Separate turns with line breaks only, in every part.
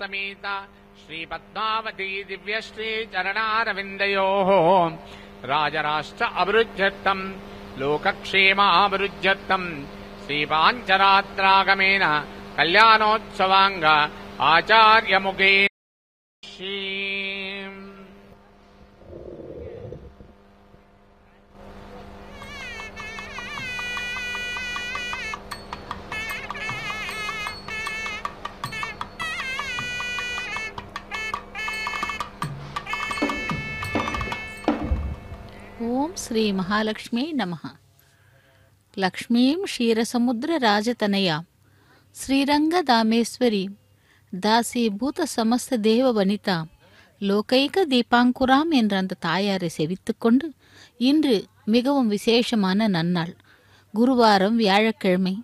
भोगश्रीनिवासमेत श्रीपद्मावती दिव्यश्री चरणारविन्दयोः। राजराष्ट्र अवरुध्यर्थम् लोकक्षेमावरुध्यर्थम् श्रीपाञ्चरात्रागमेन कल्याणोत्सवाङ्ग आचार्यमुखे
శ్రీమహాలక్ష్మీ నమ ஸ்ரீரங்க క్షీరసముద్రరాజతనయాం தாசி பூத சமஸ்த தேவ வனிதாம் லோகைக தீபாங்குராம் என்ற அந்த தாயாரை செவித்துக்கொண்டு இன்று மிகவும் விசேஷமான நன்னாள். குருவாரம் வியாழக்கிழமை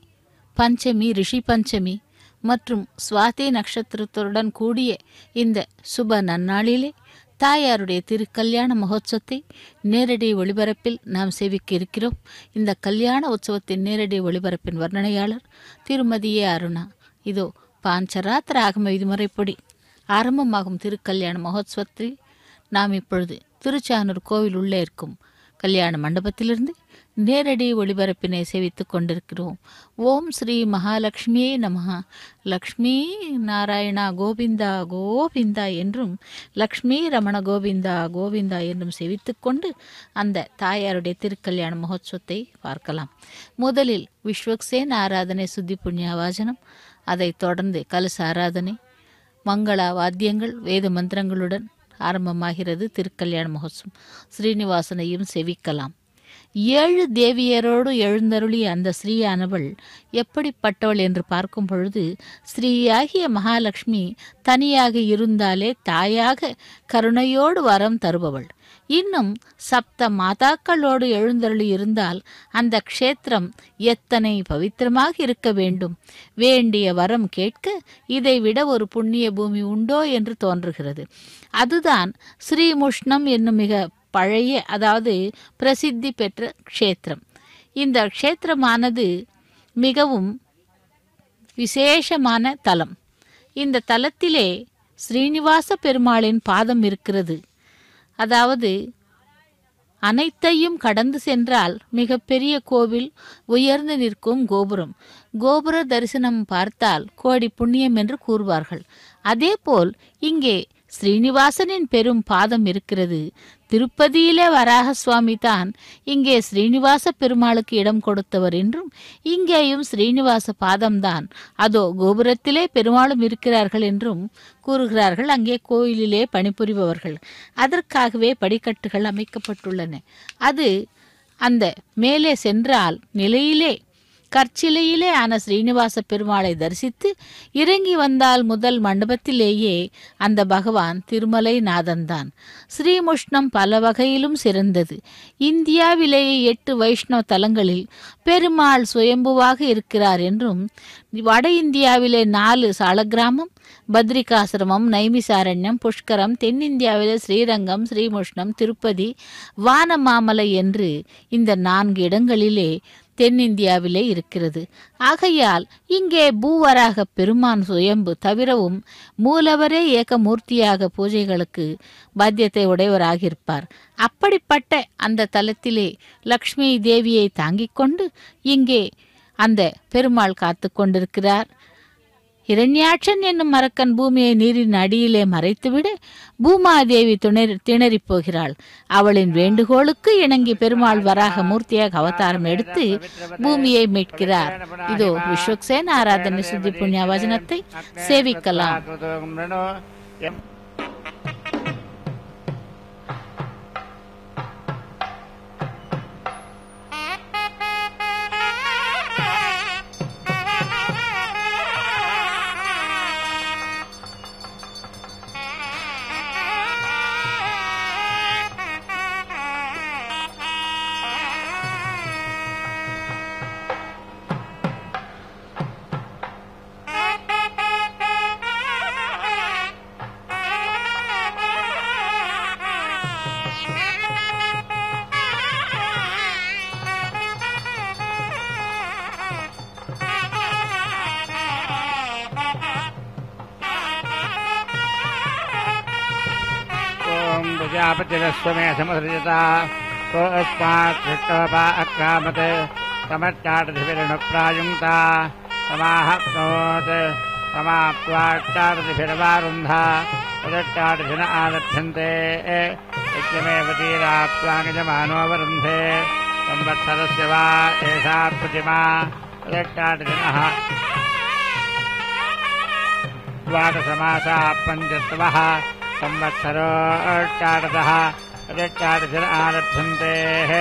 பஞ்சமி ரிஷி பஞ்சமி மற்றும் சுவாதி நட்சத்திரத்துடன் கூடிய இந்த சுப நன்னாளிலே தாயாருடைய திருக்கல்யாண மகோத்சவத்தை நேரடி ஒளிபரப்பில் நாம் சேவிக்க இருக்கிறோம். இந்த கல்யாண உற்சவத்தின் நேரடி ஒளிபரப்பின் வர்ணனையாளர் திருமதியே அருணா. இதோ பாஞ்சராத்திர ஆகம விதிமுறைப்படி ஆரம்பமாகும் திருக்கல்யாண மகோத்சவத்தில் நாம் இப்பொழுது திருச்சானூர் கோவில் உள்ளே இருக்கும் கல்யாண மண்டபத்திலிருந்து நேரடி ஒளிபரப்பினை சேவித்துக் கொண்டிருக்கிறோம். ஓம் ஸ்ரீ மகாலட்சுமியே நமஹ. லக்ஷ்மி நாராயணா கோவிந்தா கோவிந்தா என்றும் லக்ஷ்மி ரமண கோவிந்தா கோவிந்தா என்றும் செவித்துக்கொண்டு அந்த தாயாருடைய திருக்கல்யாண மகோத்சவத்தை பார்க்கலாம். முதலில் விஸ்வக்சேன் ஆராதனை சுத்தி புண்ணியவாசனம் அதைத் தொடர்ந்து கலச ஆராதனை மங்களா வாத்தியங்கள் வேத மந்திரங்களுடன் ஆரம்பமாகிறது திருக்கல்யாண மகோத்சவம். ஸ்ரீனிவாசனையும் செவிக்கலாம். ஏழு தேவியரோடு எழுந்தருளிய அந்த ஸ்ரீயானவள் எப்படிப்பட்டவள் என்று பார்க்கும் பொழுது ஸ்ரீயாகிய மகாலட்சுமி தனியாக இருந்தாலே தாயாக கருணையோடு வரம் தருபவள். இன்னும் சப்த மாதாக்களோடு எழுந்தருளி இருந்தால் அந்த க்ஷேத்திரம் எத்தனை பவித்திரமாக இருக்க வேண்டும்? வேண்டிய வரம் கேட்க இதைவிட ஒரு புண்ணிய பூமி உண்டோ என்று தோன்றுகிறது. அதுதான் ஸ்ரீமுஷ்ணம் என்னும் மிக பழைய அதாவது பிரசித்தி பெற்ற க்ஷேத்திரம். இந்த க்ஷேத்திரமானது மிகவும் விசேஷமான தலம். இந்த தலத்திலே ஸ்ரீனிவாச பெருமாளின் பாதம் இருக்கிறது. அதாவது அனைத்தையும் கடந்து சென்றால் மிகப்பெரிய கோவில் உயர்ந்து நிற்கும் கோபுரம். கோபுர தரிசனம் பார்த்தால் கோடி புண்ணியம் என்று கூறுவார்கள். அதேபோல் இங்கே ஸ்ரீனிவாசனின் பெரும் பாதம் இருக்கிறது. திருப்பதியிலே வராக சுவாமி தான் இங்கே ஸ்ரீனிவாச பெருமாளுக்கு இடம் கொடுத்தவர் என்றும் இங்கேயும் ஸ்ரீனிவாச பாதம்தான் அதோ கோபுரத்திலே பெருமாளும் இருக்கிறார்கள் என்றும் கூறுகிறார்கள். அங்கே கோயிலிலே பணிபுரிபவர்கள். அதற்காகவே படிக்கட்டுகள் அமைக்கப்பட்டுள்ளன. அது அந்த மேலே சென்றால் நிலையிலே கற்சிலையிலே ஆன ஸ்ரீனிவாச பெருமாளை தரிசித்து இறங்கி வந்தால் முதல் மண்டபத்திலேயே அந்த பகவான் திருமலை நாதன்தான் ஸ்ரீமுஷ்ணம் பல வகையிலும் சிறந்தது. இந்தியாவிலேயே எட்டு வைஷ்ணவ தலங்களில் பெருமாள் சுயம்புவாக இருக்கிறார் என்றும் வட இந்தியாவிலே நாலு சாலகிராமம் பத்ரிகாசிரமம் நைமிசாரண்யம் புஷ்கரம் தென்னிந்தியாவிலே ஸ்ரீரங்கம் ஸ்ரீமுஷ்ணம் திருப்பதி வானமாமலை என்று இந்த நான்கு இடங்களிலே தென்னிந்தியாவிலே இருக்கிறது. ஆகையால் இங்கே பூவராக பெருமான் சுயம்பு தவிரவும் மூலவரே ஏகமூர்த்தியாக பூஜைகளுக்கு பாத்தியத்தை உடையவராகியிருப்பார். அப்படிப்பட்ட அந்த தலத்திலே லக்ஷ்மி தேவியை தாங்கிக் கொண்டு இங்கே அந்த பெருமாள் காத்து கொண்டிருக்கிறார். இரண்யாட்சன் என்னும் மரக்கன் பூமியை நீரின் அடியிலே மறைத்துவிட. பூமாதேவி துணர் திணறிப் போகிறாள். அவளின் வேண்டுகோளுக்கு இணங்கி பெருமாள் வராக மூர்த்தியாக அவதாரம் எடுத்து பூமியை மீட்கிறார். இதோ விஸ்வக்சேன ஆராதனை சுத்தி புண்ணிய வசனத்தை சேவிக்கலாம்.
मे समुसृजता समाप्त्वाट्टाटधिभिरवारुन्धा तदट्टाटधिन आलभ्यन्ते यज्ञमेव तीराप्त्वाङ्गजमानोऽवरुन्धे संवत्सरस्य वा एषा प्रतिमा तदट्टाटधिनः द्वादशमासा पञ्चत्वः संवत्सरोट्टाटतः रक्षादशरारभ्यन्तेः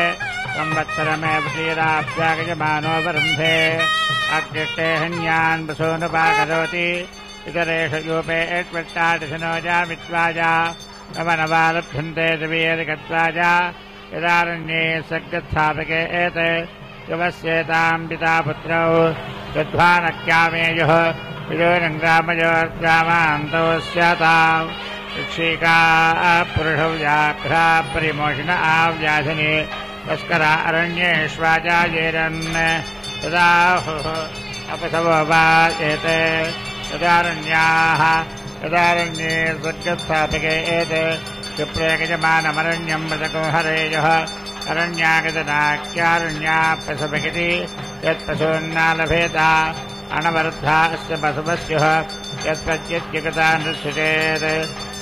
संवत्सरमेव क्षीराभ्यागजमानो वरुन्धे अग्निष्टेहन्यान् वसो न इतरेषु यूपे यत्वट्टाटिशनोजा मित्वाजा नव नवालभ्यन्ते यदारण्ये सग्रत्स्थापके एत पिता पुत्रौ। यद्ध्वानक्यामेयुः विजोरङ्ग्रामयोर्ग्रामान्तौ स्याताम्। ऋक्षिका पुरुषौ व्याघ्रा परिमोषिण अरण्येष्वाजायेरन् तदाहुः अपसवो वा एते तदारण्याः तदारण्ये स्वर्गस्थापिके एते। क्षिप्रेगजमानमरण्यम् मृतको हरेयः अरण्यागतनाक्यारण्यापशुभगिति यत्पशून्नालभेता अनवरुद्धा अस्य पशुपस्युः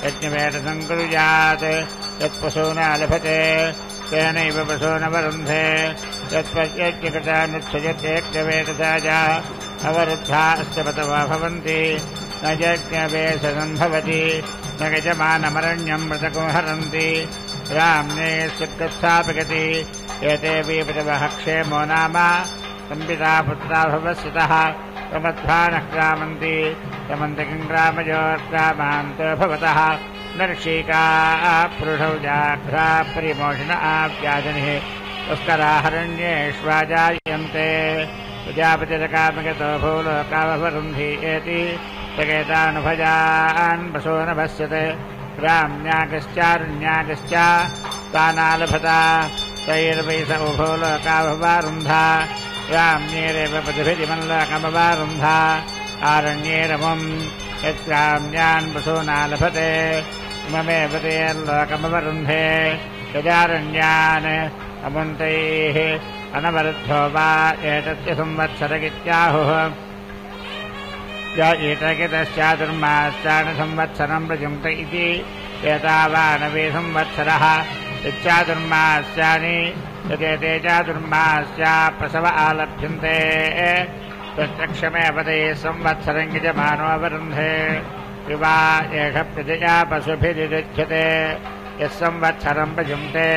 नृच्छेत् यज्ञवेदसङ्कुर्यात् यत्पशूनालभते तेनैव पशूनवरुन्धे यत्प्रत्यत्यगता नृच्छयत्येक्तवेदसा अवरुद्धा अस्य पतवा भवन्ति। न यज्ञवेशनं भवति न गजमानमरण्यम् मृतको हरन्ति राम्ने सुखस्थापयति एते पतवः क्षेमो नाम। सम्पिता पुत्रा भवस्यतः प्रमध्वानः क्रामन्ति समन्तकिम् ग्रामयोर्ग्रामान्तो भवतः नर्षिका पुरुषौ जाघ्रा परिमोषण आव्याजनिः पुष्कराहरण्येष्वाजायन्ते। प्रजापतिरकामगतो भूलोकावरुन्धि एति सकेतानुभजान् वसो न भस्यते ग्राम्यागश्चारण्यागश्च तानालभता तैर्वै स पतिभिमल्लोकमवारुन्धा आरण्येरमुम् यत्ग्राम्यान् वसूनालभते ममेव तेर्लोकमवरुन्धे यदारण्यान् अमुन्तैः अनवरुद्धो वा एतस्य संवत्सरगित्याहुः। य एतगितश्चातुर्माश्चानुसंवत्सरम् प्रयुङ्क्त इति। एतावानवे संवत्सरः यदेते चातुर्मास्या प्रसव आलभ्यन्ते तत्रक्षमेव ते संवत्सरम् यजमानोऽवरुन्धे विवा एष प्रजया पशुभिरिरुच्यते। यः संवत्सरम् प्रयुङ्क्ते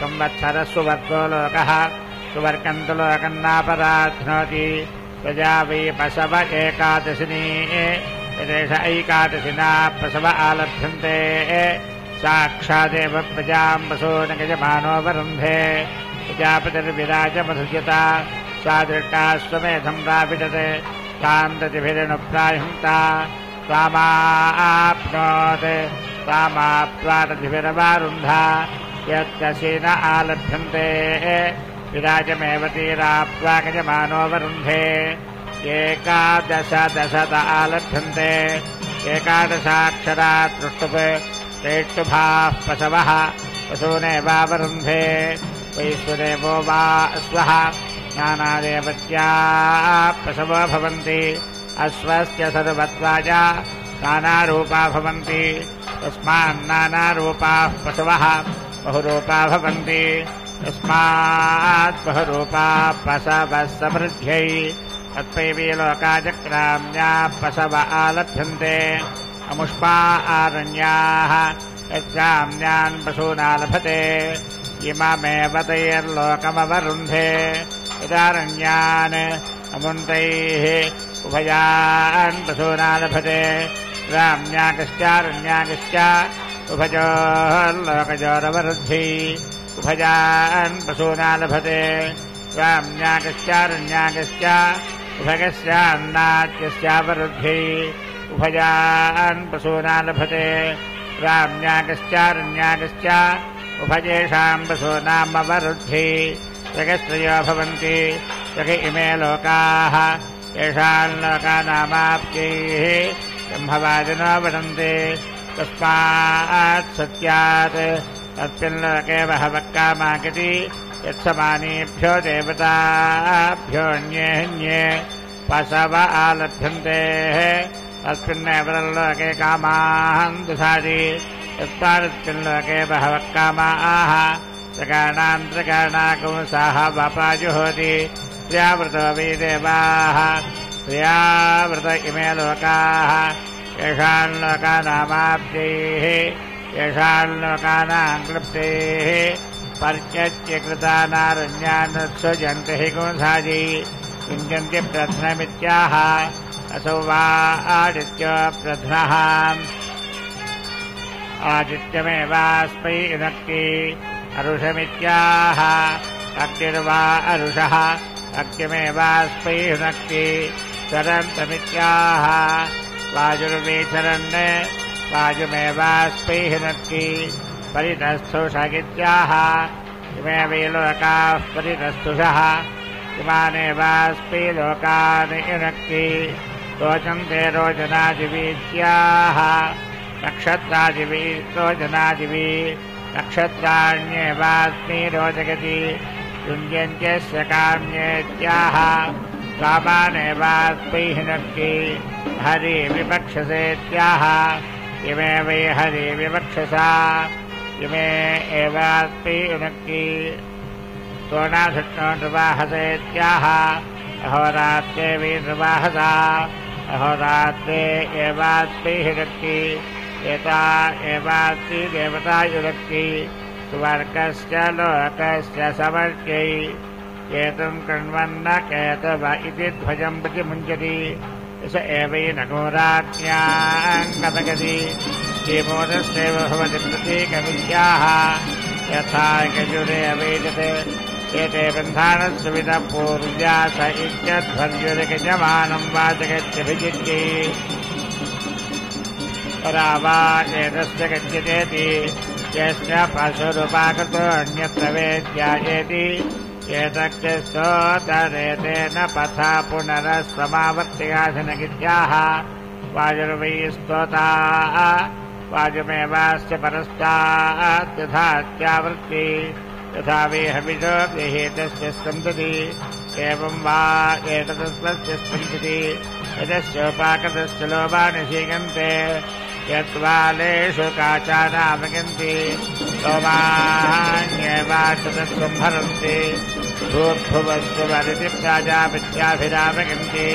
संवत्सरः सुवर्गो लोकः सुवर्गम् तु लोकम् प्रजा वै पशव एकादशिनी। यदेष ऐकादशिना प्रसव आलभ्यन्ते साक्षादेव प्रजाम् वसून गजमानोऽवरुन्धे प्रजापतिर्विराजमधुर्यता सा दृष्टा स्वमेधम् प्रापिटते शान्ततिभिरनुप्रायुङ्क्ता स्वामाप्नोत्। स्वामाप्त्वारधिभिरवारुन्धा यत्कशीन आलभ्यन्ते। विराजमेव तीराप्त्वागजमानोऽवरुन्धे एकादश दशत आलभ्यन्ते। एकादशाक्षरा तृष्टुप् प्रेष्टुभाः पशवः पशूनेवावरुन्धे वैश्वदेवो वा स्वः नानादेवत्याः पशवो भवन्ति अश्वस्य सर्वत्वाय नानारूपा भवन्ति तस्मान्नानारूपाः पशवः बहुरूपा भवन्ति तस्मात् बहुरूपा पशवः समृद्ध्यै तत्पैवी लोकाचक्राम्या पशव आलभ्यन्ते अमुष्पा आरण्याः यद्ग्राम्यान् पशूनालभते इममेव तैर्लोकमवरुन्धे। यदारण्यान् अमुन्तैः उभयान् पशूनालभते ग्राम्यागश्चारण्यागश्च उभयोर्लोकजोरवरुद्धि उभयान् पशूनालभते ग्राम्यागश्चारण्यागश्च उभयस्यान्नाद्यस्यावरुद्धि उभयान् पशूनालभते ग्राम्यागश्चारण्यागश्च उभयेषाम् पशूनामवरुद्धि जगस्त्रयो भवन्ति। जग इमे लोकाः। येषाम् लोकानामाप्यैः ब्रह्मवादिनो वदन्ति। तस्मात् सत्यात्। तस्मिन्लोके बहवः कामागति। यत्समानेभ्यो देवताभ्योऽन्ये पशव आलभ्यन्ते तस्मिन्नेव लोके कामाहं दुसादि यस्मादस्मिन्लोके बहवः कामाः। प्रकाणान्तरकारणाकुंसाः वपाजुहोति प्रियावृतो वै देवाः। प्रियावृत इमे लोकाः येषान् लोकानामाप्त्यैः येषान् लोकानां क्लृप्तेः पर्यच्य कृतानारण्यान् हि कुंसादि किञ्चन्ति प्रध्नमित्याह असौ वा आदित्य प्रध्नः आदित्यमेवास्मै इनक्ति अरुषमित्याह। अग्निर्वा अरुषः। अग्निमेवास्मै हुनक्ति चरन्तमित्याह वायुर्वीचरन् वायुमेवास्मै हिनक्ति परितस्थुषगित्याह इमे वै लोकाः परितस्थुषः। इमानेवास्मै लोकानि इनक्ति रोचन्ते रोचनादिवीत्याह नक्षत्रादिवी रोचनादिवी नक्षत्राण्येवास्मि रोचगति युञ्जन्त्यस्य काम्येत्याह। कामानेवास्मै हिनक्ति हरि विवक्षसेत्याह इमे वै हरि विवक्षसा। इमे सोनाधृष्णो निर्वाहसेत्याह अहोरात्रे वै निर्वाहसा अहोरात्रे एवास्मै हिनक्ति एता एवास्ति देवता युनक्ति स्वर्गस्य लोकस्य समर्च्यै केतुम् कृण्वन्न केतव इति ध्वजम् प्रतिमुञ्चति स एवैनघोराज्ञाङ्गतगति श्रीमोदस्यैव भवति प्रतीकविद्याः यथा अवेदते एते इत्यध्वर्युरिगजमानम् वाचगत्यभिजित्यै परा वा एतस्य गच्छतेति यस्य पशुरुपाकृतो अन्यत्र वेद्यायेति एतक्यस्तोतरेतेन पथा पुनरस्वमावर्त्यासनगित्याः वायुर्वै स्तोता वायुमेवास्य परस्तात् यथात्यावृत्ति यथा वेहविषो गृहीतस्य स्पन्दति एवं वा एतदस्वस्य स्पन्दति यद्वालेषु भूभुवस्तु वरति प्राजापत्याभिरामगन्ति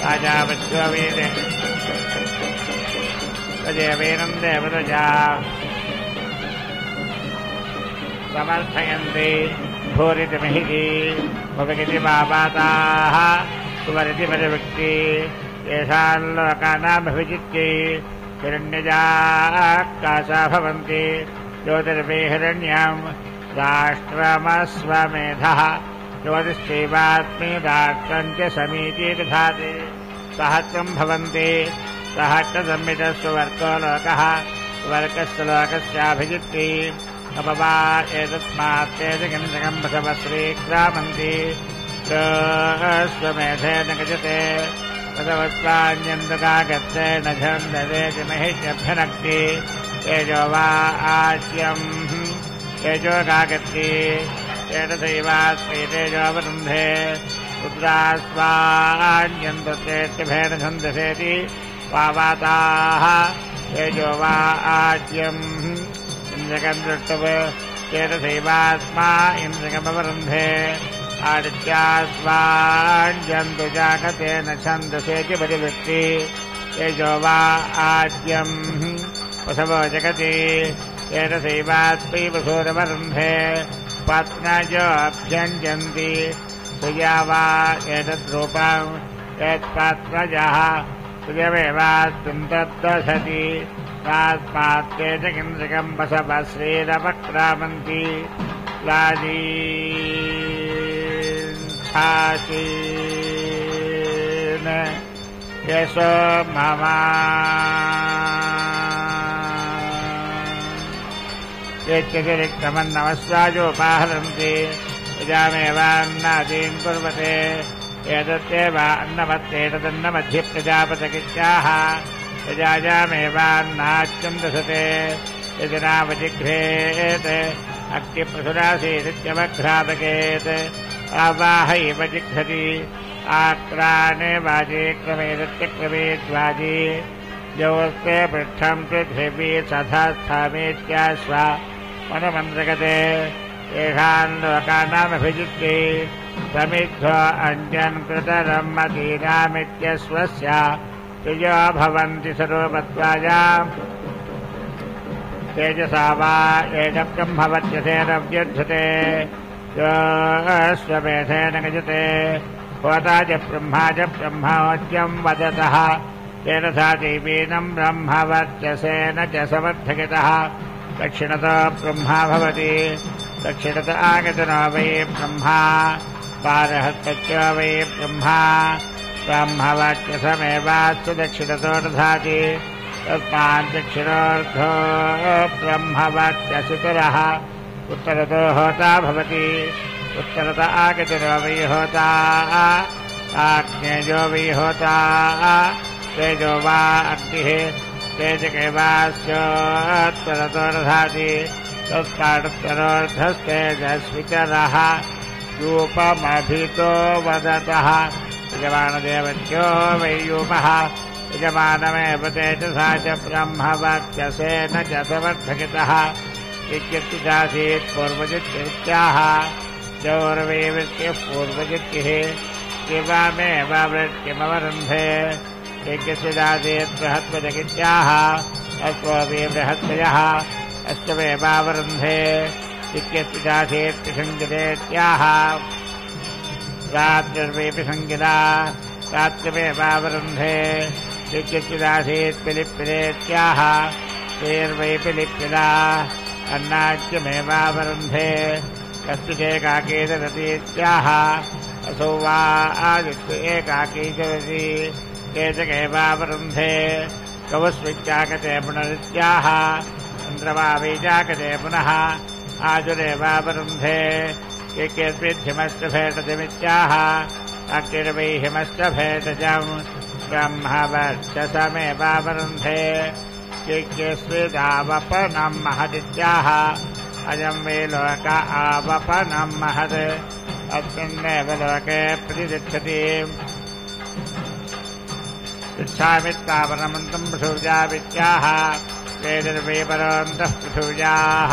प्राजापत्यो वेदे। तदेवेनं देवतजा समर्थयन्ति भूरितिमिः भवगिति वापाताः सुवरिति परिवृत्ति येषां लोकानामभिजित्यै हिरण्यजाः काशा भवन्ति ज्योतिर्वे हिरण्यम् राष्ट्रमस्वमेधः च समीचे सहत्वम् भवन्ति। सहत्वसंमितः सुवर्गो लोकः वर्गस्य अपवा एतस्मात्ते स्वमेधे न गजते तदवस्तान्यन्दकागत्ते न झन्दते महित्यभ्यनक्ति तेजो वा आच्यम् तेजोगागत्ति एतदैवास्तेजोवरुन्धे रुद्रास्वान्यन्तस्तेभेन छन्दसेति वा वाताः तेजो वा आच्यम् इन्द्रकम् दृष्टव एतदैवात्मा इन्द्रकमवरुन्धे। आदित्यास्वाञ्जन्तु जागतेन छन्दसेति परिवृत्ति तेजो वा आद्यम्। वसवो जगति। एतदैवात्मै वसूरवरुन्धे पत्नजोऽभ्यञ्जन्ति। सुया वा एतद्रूपम् यत्पत्नजः सुयमेवास्मिन् तद्दशति तास्मात्तेजकिन्द्रिकम् वसव श्रीरवक्रामन्ति लाजी यशो मम। यच्चतिरिक्तमन्नमस्वाजोपाहरन्ति यजामेवान्नादीन् कुर्वते। एतत्येव अन्नमत्येतदन्नमध्ये प्रजापतकित्याः यजाजामेवान्नाच्यम् दशते यजनावजिघ्रेत् अक्तिप्रसुरासीदित्यवघ्रापकेत् आवाहैव जिघ्रति आक्राणे वाजे क्रमेदत्यक्रमेद्वाजी योऽस्ते पृष्ठम् पृथिवी सथा स्थामेत्याश्वा मनमन्त्रगते येषाम् लोकानामभिजित्ये समिद्धो अन्यन् कृतरम् मतीनामित्यस्वस्य तुजो भवन्ति सर्वपत्वायाम् तेजसा वा एष ब्रह्मवत्यथेन व्यध्यते स्वमेधेन गजते होता च ब्रह्मा च ब्रह्मोद्यम् वदतः। तेन सा देवीनम् ब्रह्मवर्चसेन च समर्थगितः दक्षिणतो ब्रह्मा भवति। दक्षिणत आगतनो वै ब्रह्मा। पारहस्तश्च वै ब्रह्मा ब्रह्मवर्चसमेवास्तु दक्षिणतो दधाति तस्मात् दक्षिणोऽर्थो ब्रह्मवर्चसुतरः उत्तरतो होता भवति। उत्तरत आगतनो वै होता आग्नेयो वै होता तेजो वा अग्निः तत्काटोत्तरोऽर्थस्तेजस्वितरः रूपमभितो वदतः यजमानदेवत्यो वैयूपः यजमानमेव तेजसा च ब्रह्मवाक्यसेन च समर्थकितः विज्ञप्तिदासीत् पूर्वजित्यः चौर्वे पूर्वजित्तिः। शिवामेव वृत्तिमवरुन्धे। बृहत्वजगित्याः बृहत्तयः रात्रिर्वेपि सङ्गिला रात्रिमेवावरुन्धे इत्यस्यदासीत् पिलिप्पिलेत्याः तेर्वै पिलिप्पिला अन्नाच्यमेवावरुन्धे कश्चिदेकाकी ददतीत्याह असौ वा आदित्य एकाकी चरति केचकैवावरुन्धे कवस्विच्चाकते पुनरित्याह चन्द्रमावीजाकते पुनः आजुरेवावरुन्धे केकेऽस्मिद्धिमस्तभेटजमित्याह अक्तिर्वै हिमस्तभेटजम् ब्रह्मवर्चसमेवावरुन्धे केकेऽस्मिदावपनम् महदित्याह अयम् वै लोक आवपनम् महत् अस्मिन्नेव लोके प्रतिगच्छति पृच्छामि तावनमन्तम् पृथुर्जावित्याः वेदिर्वै परोऽन्तः पृथुर्याः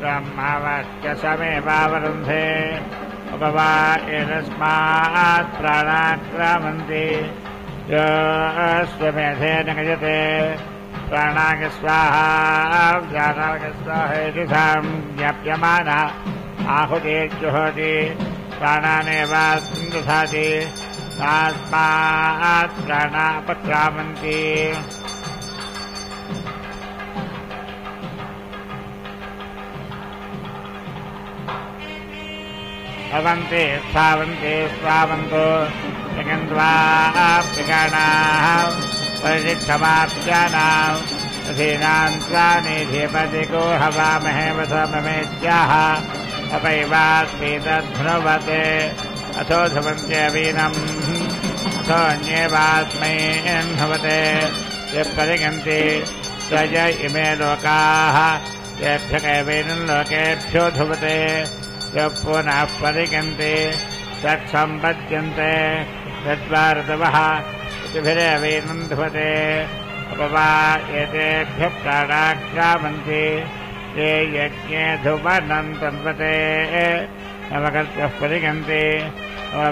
ब्रह्मवर्चसमेवावरुन्धे उपवा एतस्मात् प्राणाक्रामन्ति स्वमेधेन गजते प्राणागस्वाहा प्राणागस्वाहेतिथाम् ज्ञाप्यमान। आहुतिर्जुहोति प्राणानेवास्मिन् दधाति तास्मात् प्राणापक्रामन्ति भवन्ति, स्थावन्ति, स्वावन्तो। जगन्त्वा प्रगाणाः परिक्षमाप्यानाम् अधीनान् स्वानिधिपतिको हवामहे वसममेत्याह। अपैवास्मि तद्धृवते अथो ध्रुवन्त्यवीनम् अथोऽन्येवास्मै न्भवते यः परिगन्ति स्वज इमे लोकाः। येभ्य कैवेन लोकेभ्यो ध्रुवते। पुनः परिगन्ति तत्सम्पद्यन्ते तद्वार्तवः ऋतुभिरेवेनम् ध्रुवते अपवा एतेभ्यः प्राणाक्रामन्ति ये यज्ञे ध्रुवनम् तन्वते। नवकल्पः परिगन्ति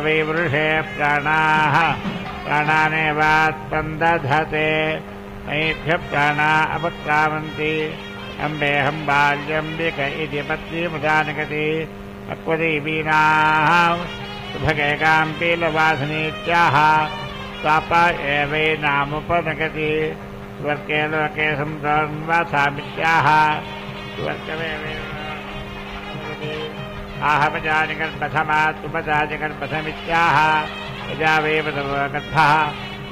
वै वृषे प्राणाः प्राणानेवात्पन्दधते मयेभ्यः प्राणा अपक्रामन्ति अम्बेऽहम् बाल्यम्बिक इति पत्नीमुदानगति अक्वदेवीनाः सुभगैकाम् पीलवासनीत्याह ताप एवैनामुपनगति स्वर्गे लोके संसामित्याह आहपजानिगर्भथमात्मजानिगर्भथमित्याह प्रजावेव गर्भः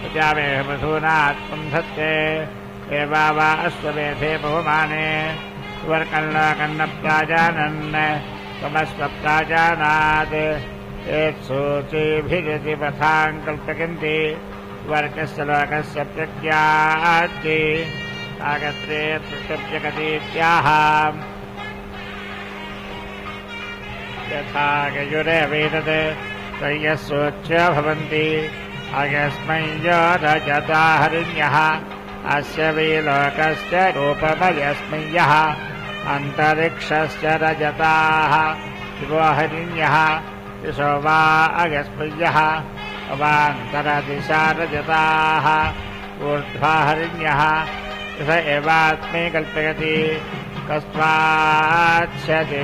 प्रजावेह वसूनात् पुंसत्ते एवा वा अश्वमेधे बहुमाने। सुवर्कर्णकर्णप्राजानन् पथाम् कल्पयन्ति। वर्गस्य लोकस्य तृप्यगतीत्याह यथा गयुरेवेदत् तय्यस्वोच्य भवन्ति। अयस्मै यो रजता हरिण्यः अस्य वै लोकस्य रूपमयस्मै यः अन्तरिक्षस्य रजताः शिवो हरिण्यः दिशो वा अयस्मय्यः अवान्तरदिशा रजताः ऊर्ध्वा हरिण्यः स एवात्मे कल्पयति। कस्माच्छति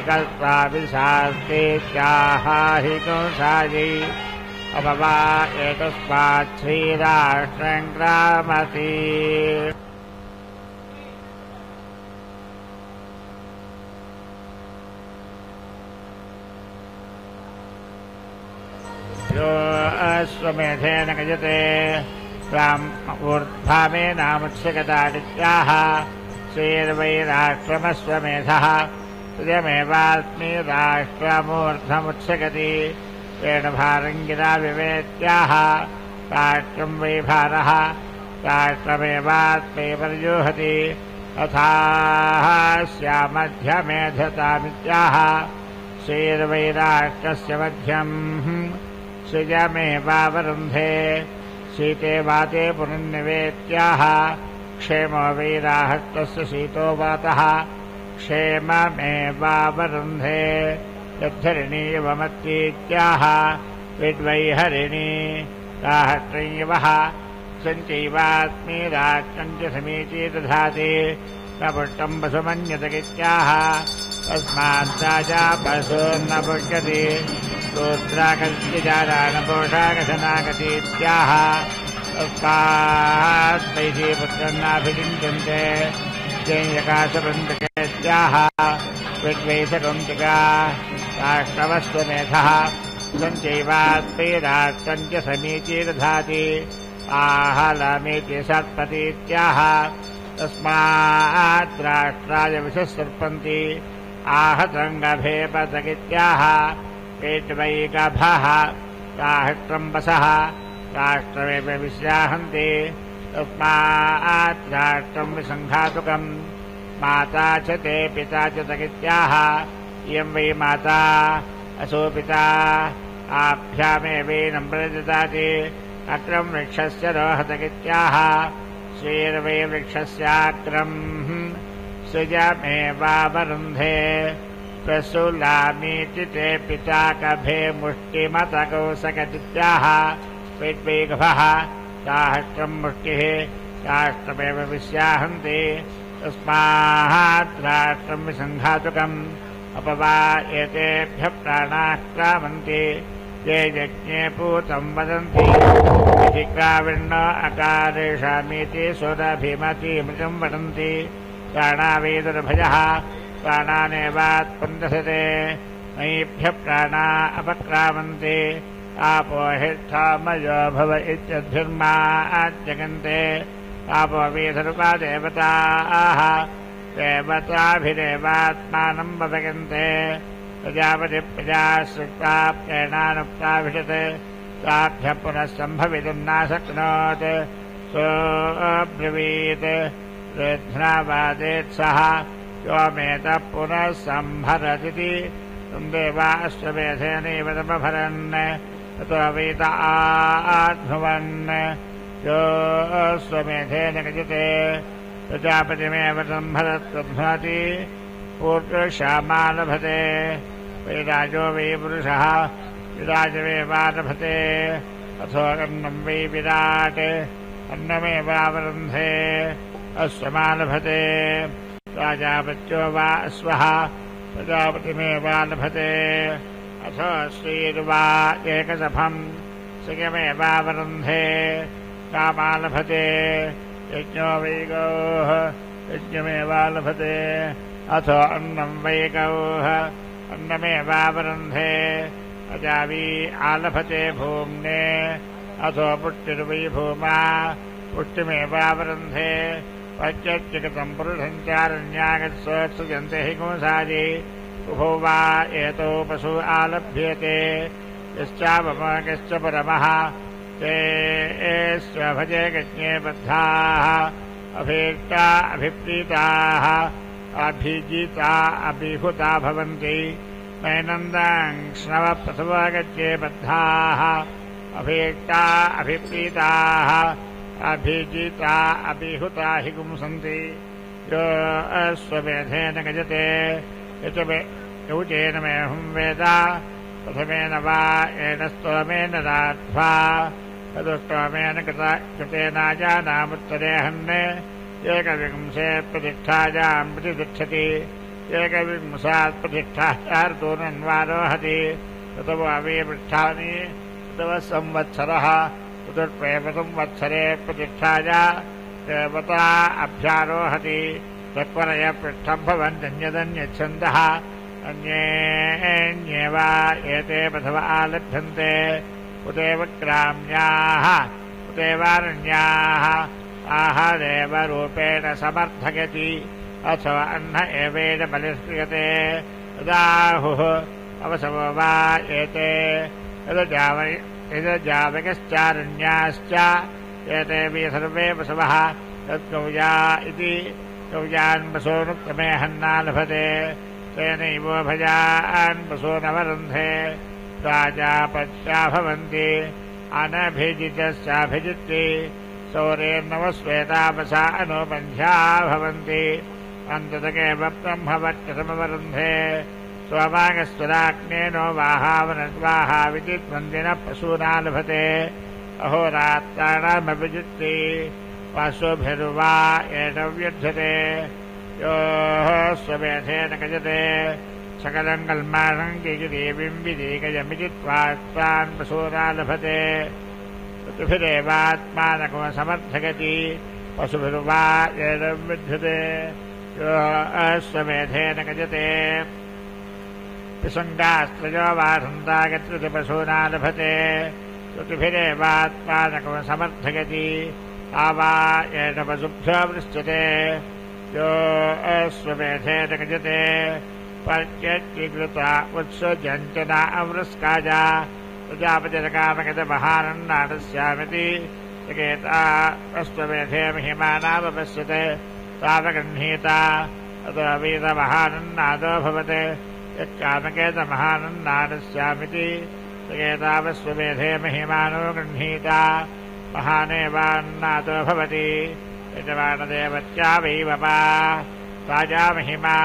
अपवा एकस्मात् श्रीराष्ट्रम् ग्रामति यो अश्वमेधेन गजते श्रीर्वैराष्ट्रमश्वमेधः तुयमेवास्मि राष्ट्रमूर्ध्वमुत्स्यगति वेणुभारङ्गिरा विवेत्याः राष्ट्रम् वै भारः राष्ट्रमेवात्मै पर्यूहति तथाः स्यामध्यमेधतामित्याह श्रीर्वैराष्ट्रस्य मध्यम् सृजमेवावरुन्धे शीते वाते पुनर्निवेत्याः क्षेमो वैराहस्तस्य शीतो वातः। क्षेममेवावरुन्धे यद्धरिणीवमत्तीत्याह विद्वैहरिणी राहत्रैवः। सञ्चैवात्मी राष्ट्रम् च समीची दधाति। न पुष्टम् वसुमन्यतगित्याह तस्माद्राजा पशूर्न पुष्यति सूत्राकस्यजाराणपोषाकशनागतीत्याह तस्मात्मैषी पुत्रन्नाभिचिन्त्यन्ते जैयकाशवन्तकेत्याह विद्वैषकौन्तिका राष्ट्रवस्वमेधः। सञ्चैवात्मै राष्ट्रम् च समीची दधाति आहलमीति सर्पतीत्याह तस्मात् राष्ट्राय सर्पन्ति। आहतङ्गभेपतगित्याह पेट्वैकभः राष्ट्रम्बसः राष्ट्रमेव विश्राहन्ति तस्मात् राष्ट्रम् विसङ्घातुकम्। माता च ते पिता च तगित्याह इयम् वै माता असो पिता। आभ्यामेवेनम् प्रददाति अक्रम् वृक्षस्य रोहतगित्याह श्रीर्वै वृक्षस्याक्रम् सृजमेवावरुन्धे प्रसुलामीति ते पिता कभे मुष्टिमतकौसकदित्याह विद्वेगभः साहस्रम् मुष्टिः राष्ट्रमेव विश्याहन्ति तस्मात् राष्ट्रम् विसङ्घातुकम् अपवा एतेभ्यः प्राणाः क्रामन्ति। ये यज्ञे पूतम् वदन्ति। इति क्राविण्ण अकारेषामीति सुरभिमतीमृतम् वदन्ति। प्राणावेदुर्भयः प्राणानेवात्पन्दसते मयीभ्यः प्राणा अपक्रामन्ति। आपो हिष्ठामयो भव इत्यद्भिर्मा आजगन्ते आपो वेधरुपा देवताः देवताभिरेवात्मानम् वदगन्ते। प्रजापति प्रजा सृष्टा प्रेणानुक्ताभिषत् ताभ्यः पुनः सम्भवितुम् नाशक्नोत्। सोऽब्रवीत्। वृध्नावादेत्सः योमेतः पुनः सम्भरदिति तुम् देवा अश्वमेधेनैव तमभरन् ततो वेद आध्नुवन् यो स्वमेधेन गजते प्रजापतिमेव सम्भरत्वध्नोति पूर्वशामा लभते वैराजो वै पुरुषः विराजमेवा लभते अथो अन्नम् वै विराट् अन्नमेवावरुन्धे। अश्वमा लभते प्राजापत्यो वा अश्वः प्रजापतिमेवा लभते अथ श्रीर्वा एकसभम् सुखमेवावरुन्धे। कामा लभते यज्ञो वै गौः यज्ञमेवालभते। अथो अन्नम् वै गौः अन्नमेवावरुन्धे। अजावी आलभते भूम्ने। अथो पुष्टिर्वै भूमा पुष्टिमेवावरुन्धे पच्यच्चिकृतम् पुरुषम् चारण्यागत्सोत्सृजन्ते हि कुंसादि उभो वा एतौ पशु आलभ्यते। यश्चापमकश्च परमः। ते स्वभजे गज्ञे बद्धाः। अभीष्टा अभिप्रीताः। अभिजिता अभिहुता भवन्ति। नैनन्दाङ्क्ष्णवप्रसवागत्ये बद्धाः। अभीष्टा अभिप्रीताः अभिजिता अभिहुता हि पुंसन्ति यो अश्वमेधेन गजते यच मे यौचेन मेऽहं वेद, प्रथमेन वा येन स्तोमेन राध्वा तदुष्टोमेन कृता कृतेनाजानामुत्तरेऽहन् एकविंशे प्रतिष्ठायाम् प्रतिष्ठति, एकविंशात् प्रतिष्ठायार्तूनन्वारोहति ततो वे पृष्ठानि तव संवत्सरः। चतुर्पे संवत्सरे प्रतिष्ठाया देवता अभ्यारोहति तत्परय पृष्ठम् भवन्त्यन्यदन्यच्छन्दः वा एते पथव आलभ्यन्ते उदेव ग्राम्याः उदेवारण्याः आहादेवरूपेण समर्थयति अथवा अह्न एवेन बलिष्क्रियते यदाहुः अवसवो वा एते यदजाव यदजावकश्चारण्याश्च एते वि सर्वे वसवः तद्गौजा इति गौजान् वसोनुत्तमे हन्ना लभते तेनैव भजान् वसोनवरुन्धे प्राजापत्या भवन्ति अनभिजितश्चाभिजित्ति सौरेर्नवश्वेतापसा अनुबन्ध्या भवन्ति अन्ततकेव ब्रह्मवत्यसमवरुन्धे स्वमागस्वराग्नेनो वाहावनद्वाहा विदिद्वन्दिनः पशूना लभते अहोरात्राणामभिजित्ति पशुभिर्वा एष व्यर्थते योः स्वमेधेन गजते सकलम् कल्माणम् त्वान् पशूना लभते पशुभिरेवात्मानको समर्थयति पशुभिर्वा विद्यते यो अश्वमेधेन गजते पिशङ्गास्त्रयो वा सन्तागच्छति पशूना लभते ऋतुभिरेवात्मानको समर्थयति आवा येन पशुभ्यो पृच्छते यो अश्वमेधेन गजते पर्यच्चीकृता उत्सृजञ्चना अवृस्काजा प्रजापतिरकामगतमहानन्नादस्यामिति सकेता अश्वमेधे महिमानावपश्यते तावगृह्णीता। अतो वीतमहानन्नादो भवते यच्चामकेतमहानन्नादस्यामिति सकेतावश्वमेधे महिमानो गृह्णीता। महानेवान्नादो भवति। यजमानदेवत्या वैवपा राजा महिमा।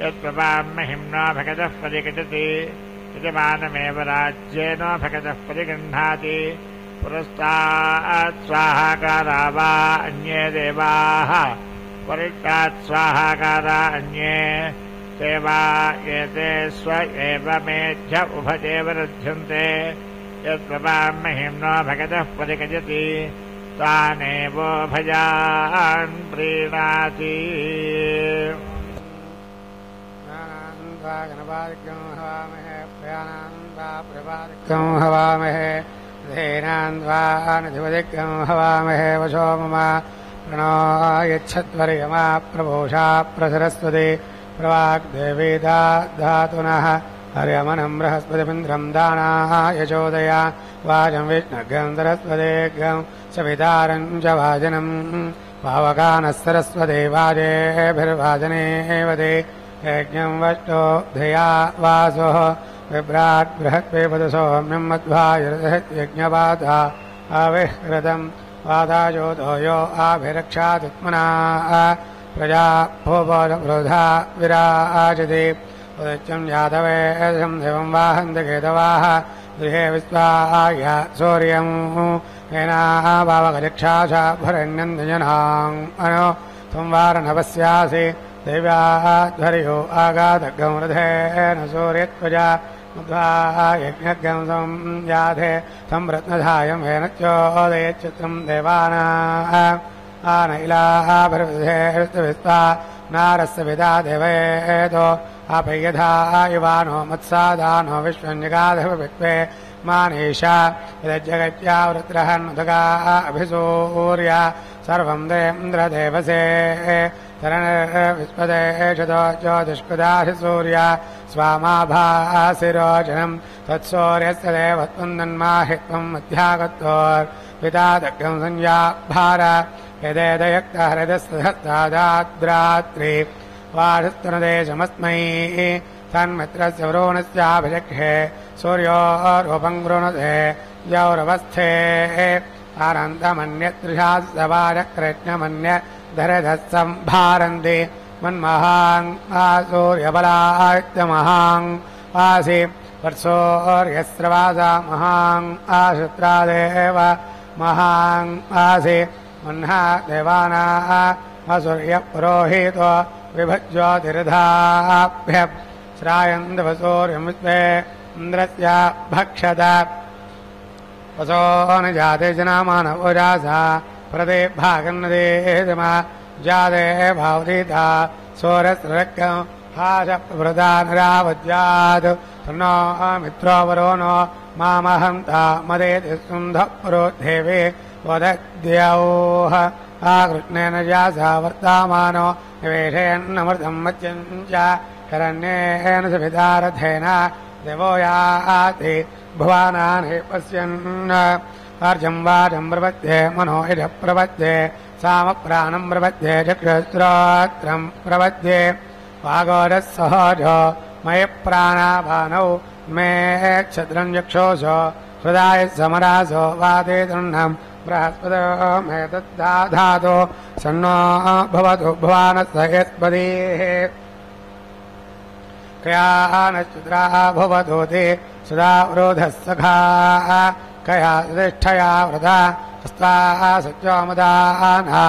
यत्प्रभाम् महिम्ना भगतः परिगजति यजमानमेव राज्येन भगतः परिगृह्णाति। पुरस्तात् स्वाहाकारा वा अन्ये देवाः। परिष्टात् स्वाहाकारा अन्ये ते वा एते स्व एव मेध्य उभदेव रुध्यन्ते यत्प्रभाम् महिम्ना भगतः परिगजति तानेवोभयान् प्रीणाति।
गणपादिक्यं हवामहे प्रपादिक्यं हवामहे वशो मम प्रणो यच्छत्वर्यमा प्रभोषा प्रसरस्वती धातुनः हर्यमनम् बृहस्पतिमिन्द्रम् दानाः यशोदया वाजम् विष्णग्यम् सरस्वतेऽग्यम् सवितारम् च वाजनम् पावकानः सरस्वते वाजेभिर्वाजनेव ते यज्ञम् वष्टो धिया वासोः बिभ्राट् बृहत्पेपदसौम्यम् मध्वायुर्यज्ञपाता अविहृतम् वादायोधो यो आभिरक्षात्मना प्रजा भूपोलवृधा विराजति उदच्यम् यादवेशम् देवम् वाहन्ति केतवाः गृहे विश्वाय सूर्यम्। येनाः भावगलिक्षाशा भरण्यम् जनाम् अनो संवारनवस्यासि देव्याध्वर्यो आगादग्गम् रथेन सूर्यत्वजा मुद्वा यज्ञज्ञम् संयाधे संरत्नधायम् येन चोदयच्चित्रम् देवानाः आनैलाभिर्विधेस्तविस्ता नारस्य विदा देवयेतो अपयधा युवानो मत्सादानो विश्वन्यगाधवित्वे मानीषा यदजगत्या वृत्रहन्नुदगा अभिसूर्य सर्वम् देन्द्रदेवसे तरणविस्पदे शतो ज्योतिष्पदाहि सूर्य स्वामाभासिरोचनम् तत्सूर्यस्य देवत्वन्दन्माहित्वम् मध्यागतोर्पिता दग्धम् संज्ञाभार यदेदयक्तहृदस्तदाद्रात्रि वाढस्तनदेशमस्मै तन्मित्रस्य वृणस्याभिजक्षे सूर्यो रूपम् गृणते यौरवस्थे आनन्दमन्यत्रिषात्सवारकृष्णमन्य धरधः सम्भारन्ति मन्महाङ् आसूर्यबलायत्यमहाङ् आसि वर्षोर्यस्रवासा महाङ् आशुत्रादेव महाङ् आसि मह्ना देवानाः असूर्यपुरोहितो विभज्योतिर्धाभ्य श्रायन्दवसूर्यमुस्ते इन्द्रस्य भक्षत वसो न जाते जनामानवोजासा प्रदे भागन्नदेमा जाते भावदीता सोरस्रक्यम् हासप्रभृता नरावज्यात् तन्नो मित्रो वरो नो मामहन्ता मदेति सुन्धः पुरो देवे वदद्यौः आकृष्णेन जासा वर्तामानो निवेशयन्नमृतम् मत्यम् च शरण्येन सवितारथेन देवो याति भुवानानि पश्यन् अर्जम् वाजम् प्रपद्ये मनो इड प्रपद्ये सामप्राणम् प्रपद्ये चक्षुस्रोत्रम् प्रपद्ये वागोरः सहज मयि प्राणाभानौ मे क्षत्रम् चक्षोषो हृदाय समरासो वादे तृह्णम् बृहस्पतो मे तद्धाधातो सन्नो भवतु भुवानस्य यस्पदीः कयानश्चिद्राः ते सदा सखाः। कया श्रेष्ठया व्रता हस्ताः सत्योमदाना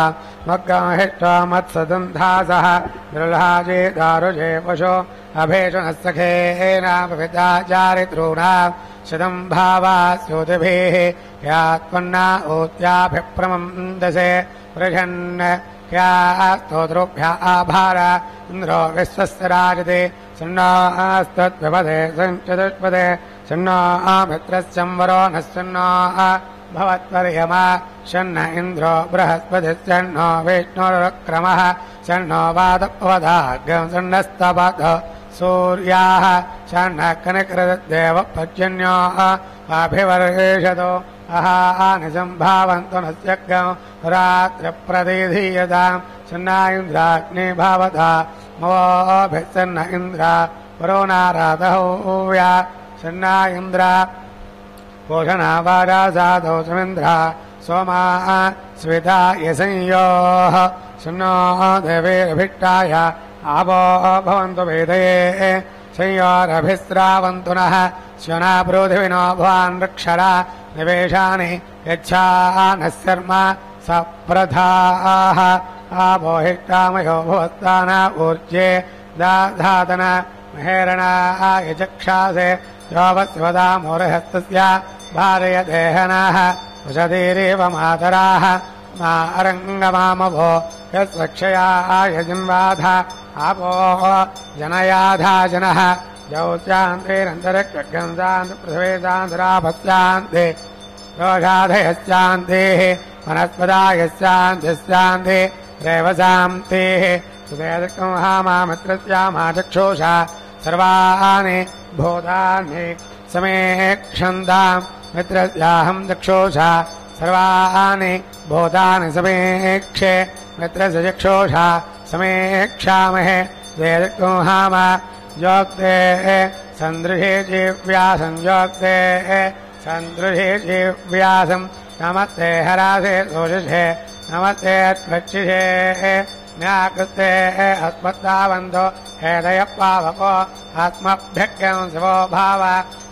मग्गमहिष्टमत्सदन्धासः दृढाजे दारुजे पशो अभेषणः चारित्रूणा शतम् भावास्योतिभिः ह्यात्पन्ना ऊत्याभिप्रमन्दसे वृषन् ह्या स्तोतृभ्या आभार। इन्द्रो विश्वस्य राजते। शृण्णास्तद्विपदे चतुष्पदे शृण्णा मित्रश्चम्बरो नः शृण्णा भवत्पर्यमा। शन्न इन्द्रो बृहस्पतिश्चन्नो विष्णुरुक्रमः। शन्नो वादपवधाग्यं सूर्याः शन्न कनकृदेव पर्जन्यो अभिवर्षतो अहानि सम्भावन्तु न त्यग्रम् रात्रिप्रतिधीयताम् सन्ना इन्द्राग्नि भवता। मोभिसन्न इन्द्र। वरोनाराधौव्या सन्ना इन्द्र पोषणावारासादौ समिन्द्र। सोमा स्विता यसंयोः सुनो देवेरभिष्टाय आवो भवन्तु वेदये संयोरभिस्रावन्तु नः। श्वना पृथिविनो भवान् रक्षरा निवेशानि यच्छा नः शर्म सप्रधाः आपोहिष्टामयो भवस्तान ऊर्जे। दाधातन महेरणाः यचक्षासे योवस्वदामोरहस्तस्य भारय देहनाः वसतिरेव मातराः। मा अरङ्गमामभो यस्वक्षया यजिन्वाध आपोः जनयाधा जनः जौस्यान्तेरन्तरिक्षगन्धान्त पृथिवेदान्तराभस्यान्ते दोषाधयस्यान्तेः वनस्पदायस्यान्त्यस्यान्ते रेवसान्तेः सुवेदकंहामामित्रस्यामा चक्षुषा सर्वाणि भूतानि समेक्षन्ताम् मित्रस्याहम् चक्षुषा सर्वाणि भूतानि समेक्षे मित्रस्य चक्षुषा समेक्षामहे वेदकुंहाम योक्ते सन्दृशे जीव्यासम् योक्ते सन्दृशे जीव्यासम् नमस्ते हरासे दोषे नमस्ते त्वक्षिषे न्याकृते हेदय पावको आत्मभ्यक्यम् शिवो भाव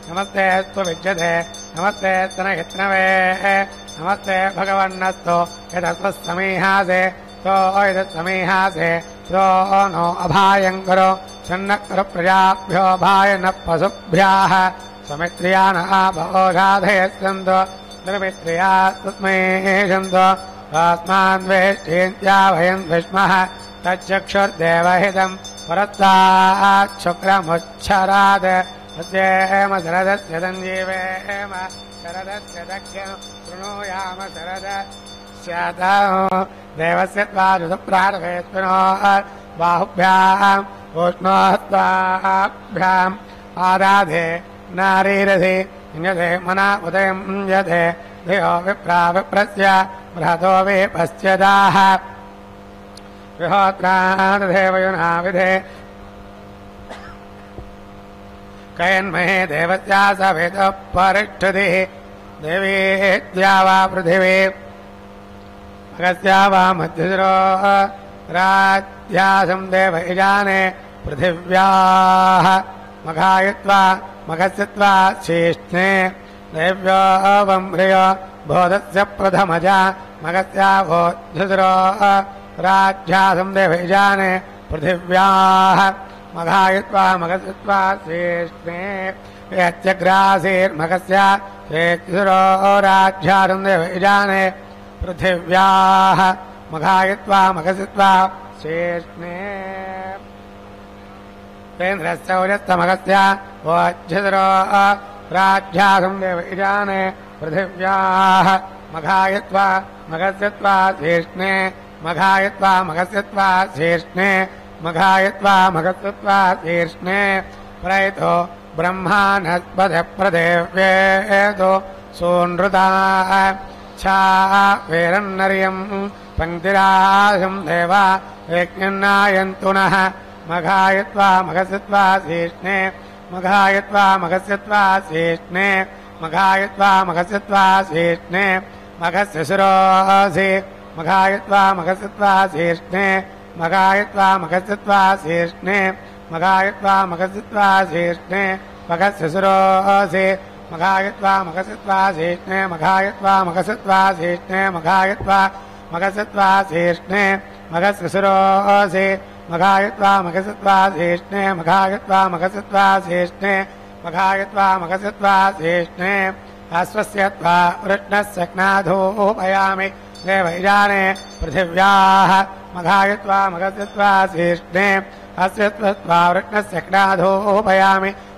नमस्ते त्वविद्यते नमस्ते स्तनहित्नवे नमस्ते भगवन्नस्तु यदस्वसमीहासे तो समीहासे सो नो अभायं छन्न कर प्रजाभ्यो भाय न पशुभ्याः समित्र्या न आभोषाधय सन्तो निर्मित्र्या तस्मै सन्तो आस्मान् तच्चक्षुर्देवहितम् शरदस्य सञ्जीवेम। शरदस्य शृणुयाम शरद। ऊष्णोस्त्वाभ्याम् आराधे नारीरधि यथे मना उदयम् यथे धियो विप्रा विप्रस्य बृहतो विधे कयन्महे देवस्या सवेदः परिष्ठतिः देवी वा पृथिवी अगस्या वा मध्यशिरो राज्यासम् देव इजाने पृथिव्याः मघस्यत्वा शेष्णे देव्यो बोधस्य प्रथमजा मगस्या भोधशिरो राज्यासम् देव इजाने पृथिव्याः मघायित्वा मघस्यत्वा शेष्णे इजाने पृथिव्याः मघायित्वा मघसित्वा शेष्णे केन्द्रश्चौर्यस्तमगस्य वोज्झरो राज्यासम् इजाने पृथिव्याः मघायित्वा मघस्यत्वा शेष्णे मघायित्वा मघस्यत्वा शेष्णे मघायित्वा मघस्यत्वा शेष्णे प्रयतो ब्रह्माणस्पदप्रदेव्येतो सोनृताः च्छा वेरन्नर्यम् पङ्क्तिराशम् देवा यज्ञन्नायन्तु नः मघायत्वा मघस्यत्वा शेष्णे मघायत्वा मघस्यत्वा शेष्णे मघायत्वा मघस्यत्वा शेष्णे मघस्य शिरोसि मघायत्वा मघस्यत्वा शेष्णे मघायत्वा मघस्यत्वा शेष्णे मघायत्वा मघस्य शिरोसि मघायत्वा शेष्णे मघायत्वा मघसत्वा शेष्णे मघायत्वा मघसत्वा शेष्णे मघस्विसुरोसि मघायत्वा मघसत्वा शेष्णे मघायत्वा मघसत्वा शेष्णे मघायत्वा शेष्णे अश्वस्य त्वा वृष्णस्य क्नाधोपयामि देवैजाने पृथिव्याः। मघायत्वा अस्य त्वा वृष्णस्य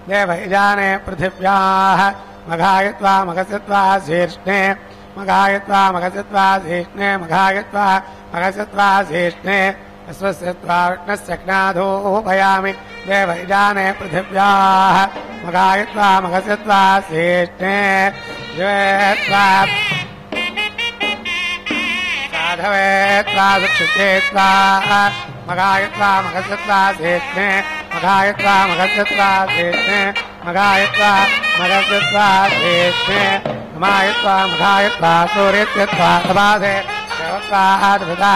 देवैजाने पृथिव्याः मघायत्वा मघसत्वा शीर्ष्णे मघायत्वा मघसत्वा शीर्ष्णे मघायत्वा मघसत्वा शीर्ष्णे अश्वस्य त्वा विष्णस्य क्नाधोपयामि देवैजाने पृथिव्याः मघायत्वा मघसत्वा साधवे त्वा मघायत्वा मघसत्वा शीर्ष्णे मघायत्वा मघस्यत्वा शेष्णे मघायत्वा मघस्यत्वा शेष्णे ममायत्वा मघायत्वा सूर्यत्यत्वा सभासे देवत्वाद्भुता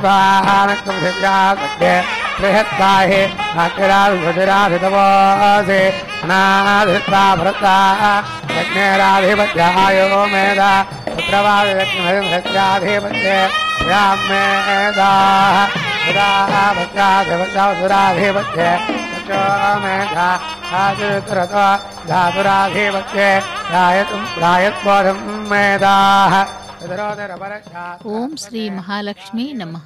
स्वाहानक्तुभिर्या सत्ये बृहत्वाहे नाट्यराधिपतिराधितवोऽसि अनाधित्वा भरता, यज्ञेराधिपत्यायो मेधा पुत्रवादिलक्ष्मीधिपत्ये व्यामेधाः सुराधिपत्याधिपत्यासुराधिपत्ये मेधा आचरितरतो धातुराधिपत्ये रायतुम् रायत्वोधम् मेधाः
ஓம் ஸ்ரீ மகாலட்சுமி நமஹ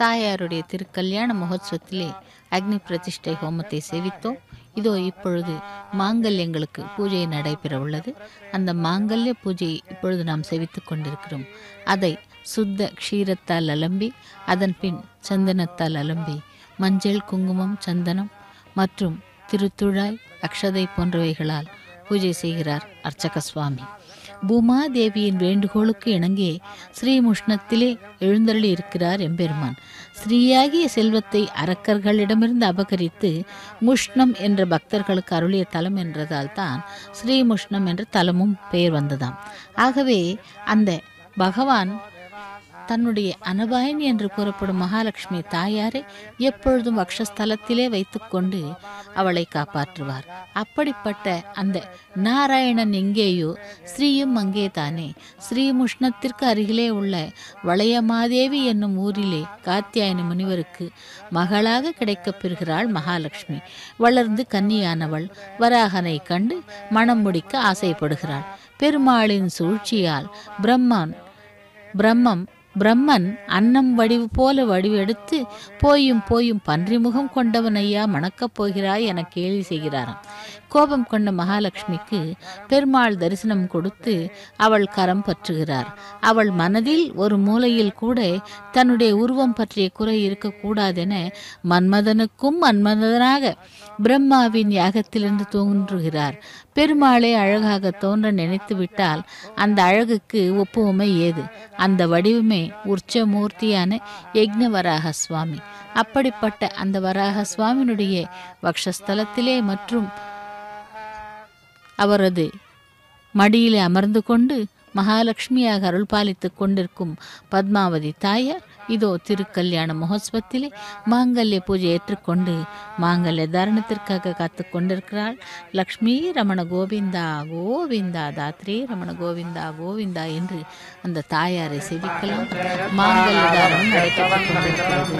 தாயாருடைய திருக்கல்யாண மகோத்சவத்திலே அக்னி பிரதிஷ்டை ஹோமத்தை சேவித்தோம் இதோ இப்பொழுது மாங்கல்யங்களுக்கு பூஜை நடைபெற உள்ளது அந்த மாங்கல்ய பூஜையை இப்பொழுது நாம் சேவித்துக் கொண்டிருக்கிறோம் அதை சுத்த க்ஷீரத்தால் அலம்பி அதன் பின் சந்தனத்தால் அலம்பி மஞ்சள் குங்குமம் சந்தனம் மற்றும் திருத்துழாய் அக்ஷதை போன்றவைகளால் பூஜை செய்கிறார் அர்ச்சக சுவாமி. பூமாதேவியின் வேண்டுகோளுக்கு இணங்கே ஸ்ரீமுஷ்ணத்திலே எழுந்தருளி இருக்கிறார் எம்பெருமான். ஸ்ரீயாகிய செல்வத்தை அரக்கர்களிடமிருந்து அபகரித்து முஷ்ணம் என்ற பக்தர்களுக்கு அருளிய தலம் என்றதால் தான் ஸ்ரீமுஷ்ணம் என்ற தலமும் பெயர் வந்ததாம். ஆகவே அந்த பகவான் தன்னுடைய அனபாயன் என்று கூறப்படும் மகாலட்சுமி தாயாரை எப்பொழுதும் வக்ஷஸ்தலத்திலே வைத்துக்கொண்டு அவளை காப்பாற்றுவார். அப்படிப்பட்ட அந்த நாராயணன் எங்கேயோ? ஸ்ரீயும் அங்கே தானே. ஸ்ரீமுஷ்ணத்திற்கு அருகிலே உள்ள வளையமாதேவி என்னும் ஊரிலே காத்தியாயன முனிவருக்கு மகளாக கிடைக்கப் பெறுகிறாள் மகாலட்சுமி. வளர்ந்து கன்னியானவள் வராகனை கண்டு மணம் முடிக்க ஆசைப்படுகிறாள். பெருமாளின் சூழ்ச்சியால் பிரம்மன் பிரம்மம்
பிரம்மன் அன்னம் வடிவு போல வடிவெடுத்து போயும் போயும் பன்றி முகம் கொண்டவன் ஐயா மணக்கப் போகிறாய் என கேலி செய்கிறாராம். கோபம் கொண்ட மகாலட்சுமிக்கு பெருமாள் தரிசனம் கொடுத்து அவள் கரம் பற்றுகிறார். அவள் மனதில் ஒரு மூலையில் கூட தன்னுடைய உருவம் பற்றிய குறை இருக்கக்கூடாதென மன்மதனுக்கும் மன்மதனாக பிரம்மாவின் யாகத்திலிருந்து தோன்றுகிறார். பெருமாளே அழகாக தோன்ற நினைத்து விட்டால் அந்த அழகுக்கு ஒப்புவமை ஏது? அந்த வடிவமே உற்சமூர்த்தியான யக்ஞவராக சுவாமி அப்படிப்பட்ட அந்த வராக சுவாமியினுடைய வக்ஷஸ்தலத்திலே மற்றும் அவரது மடியிலே அமர்ந்து கொண்டு மகாலட்சுமியாக அருள் பாலித்துக் கொண்டிருக்கும் பத்மாவதி தாயார் இதோ திருக்கல்யாண மகோத்சவத்திலே மாங்கல்ய பூஜை ஏற்றுக்கொண்டு மாங்கல்ய தருணத்திற்காக காத்து கொண்டிருக்கிறாள் லக்ஷ்மி ரமண கோவிந்தா கோவிந்தா தாத்ரே ரமண கோவிந்தா கோவிந்தா என்று அந்த தாயாரை செவிக்கலாம். மாங்கல்ய தாரணம் நடைபெற்றுக் கொண்டிருக்கிறது.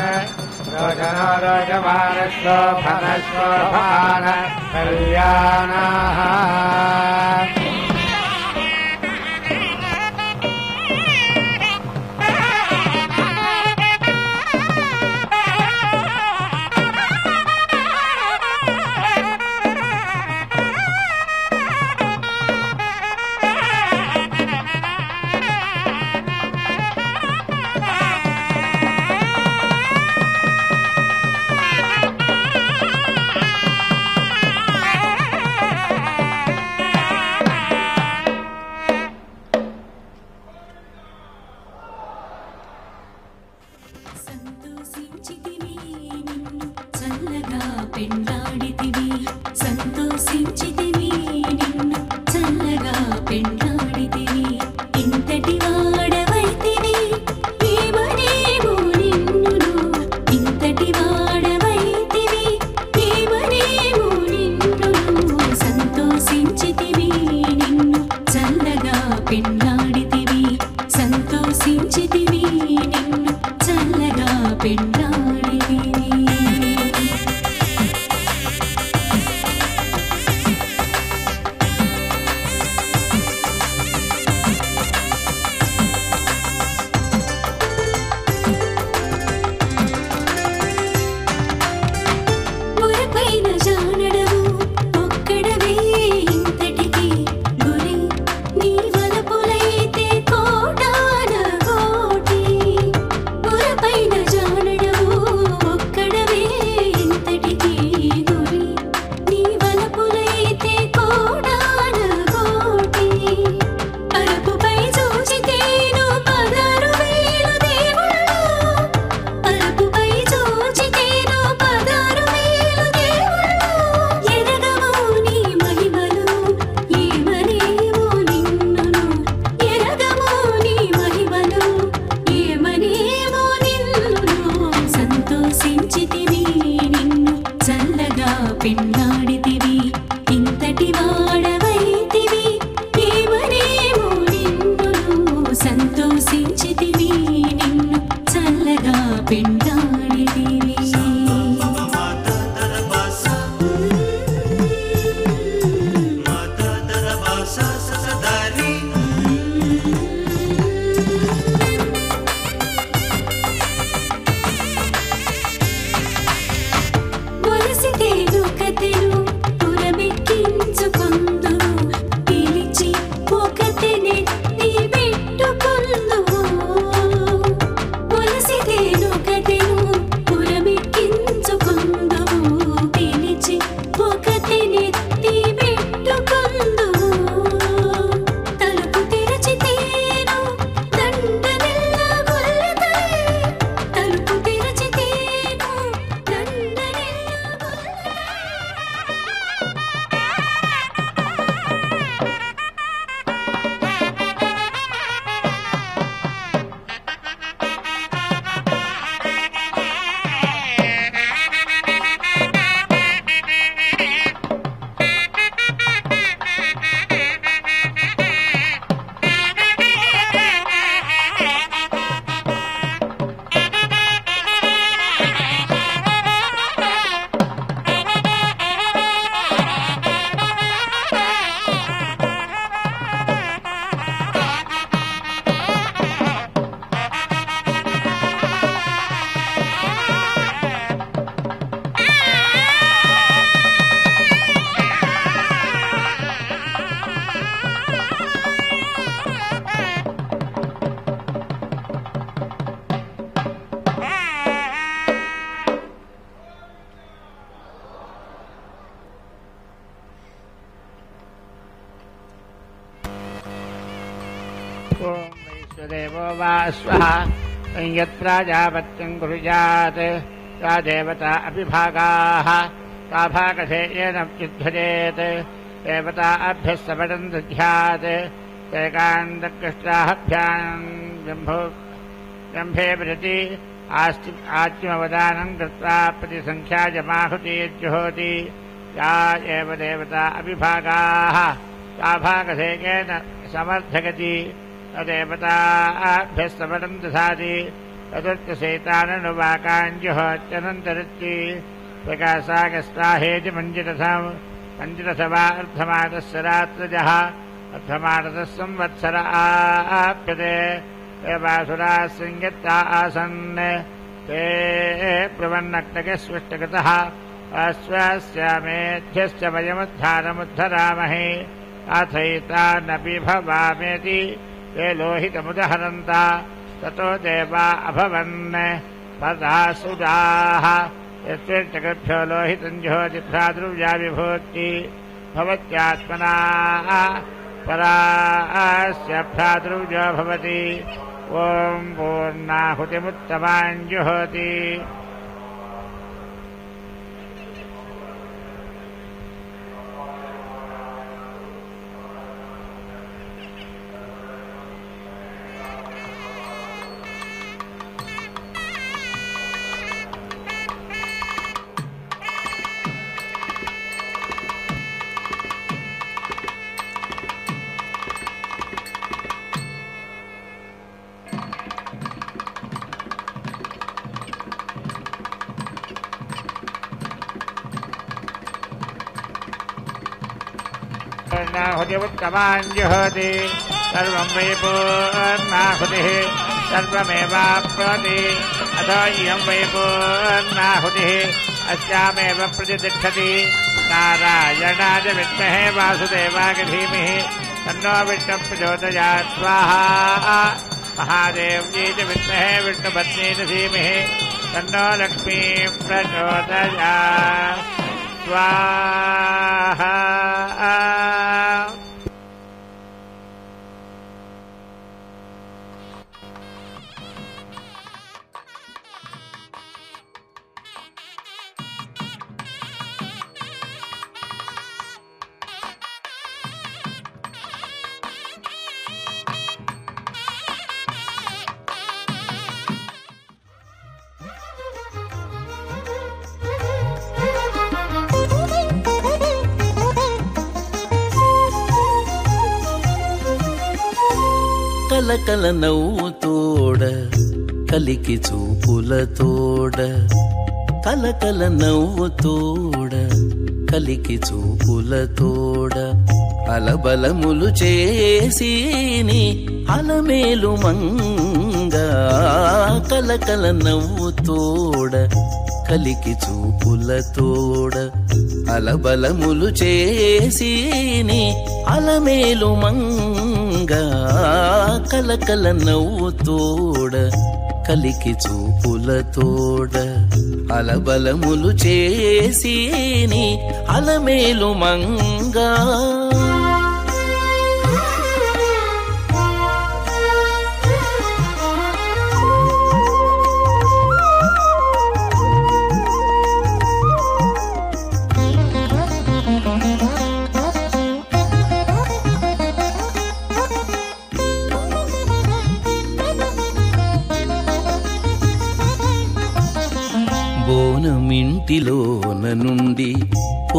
यत्प्राजापत्यम् कुर्यात् सा देवता अपि भागाः सा भागधे येन युध्यजेत्। देवता अभ्यः सपटम् दध्यात्। एकान्तकृष्टाभ्याम् जम्भो जम्भे प्रति आस्ति कृत्वा या एव देवता अभिभागाः। सा भागधेकेन समर्थगति दधाति। चतुर्थशैताननुवाकाञ्जुहोत्यनन्तरत्ति प्रकाशागस्ताहेति मञ्जिरथम् मञ्जिरथ वा रात्रजः अर्धमानतः संवत्सर आप्यते देवासुराः संयत्ता आसन् ते प्रवन्नक्तकस्पृष्टकृतः अश्वस्यामेध्यश्च वयमुद्धारमुद्धरामहे अथैतानपि भवामेति ते लोहितमुदहरन्ता ततो देवा अभवन् पदासुराः यस्मिर्जगद्भ्यो लोहितम् ज्योतिभ्रातृव्या विभूति। भवत्यात्मना परास्य भ्रातृव्यो भवति। ॐ पूर्णाहुतिमुत्तमान् जुहोति पूर्णाहुतिमुत्तमान् जुहोति सर्वम् वै पूर्णाहुतिः, सर्वमेवाप्नोति। अथो इयम् वै पूर्णाहुतिः, अस्यामेव प्रतितिष्ठति नारायणाय विद्महे वासुदेवाय धीमहि तन्नो विष्णुः प्रचोदयात्। स्वाहा। महादेव्यै च विद्महे विष्णुपत्नी च तन्नो लक्ष्मीः प्रचोदयात्। स्वाहा।
కలకల నవ్వుతోడ కలికి చూపులతోడ కలకల నవ్వుతోడ కలికి చూపులతోడ అలబలములు చేసి అలమేలు మంగ. కలకల నవ్వుతోడ కలికి చూపులతోడ అలబలములు చేసి అలమేలు మంగ. కలగా కలకల నవ్వుతోడ కలికి చూపులతోడ అలబలములు చేసి అలమేలు మంగా